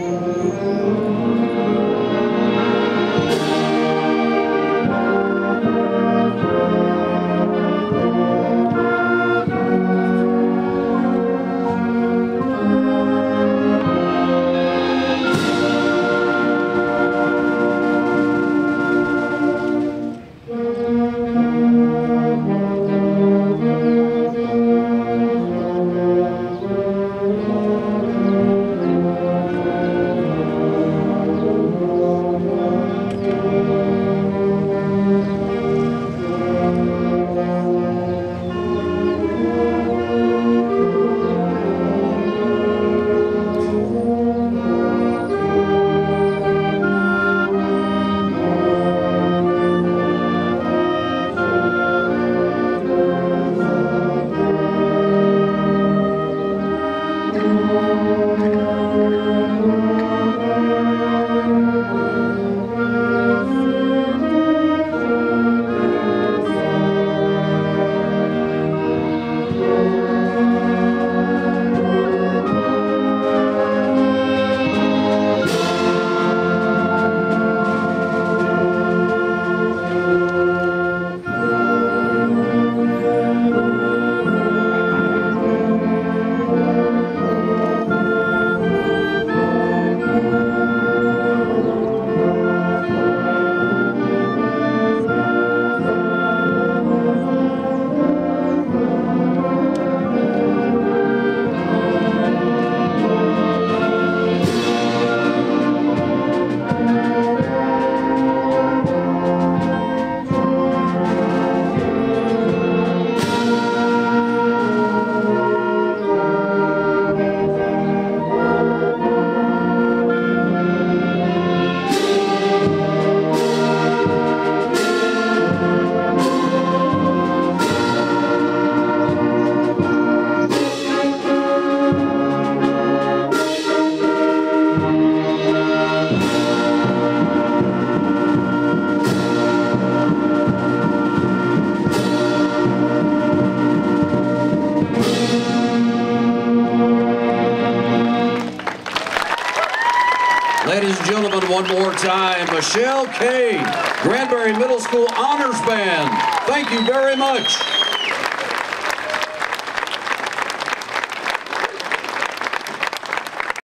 Música Ladies and gentlemen, one more time, Michelle Kane, Granbury Middle School Honors Band. Thank you very much.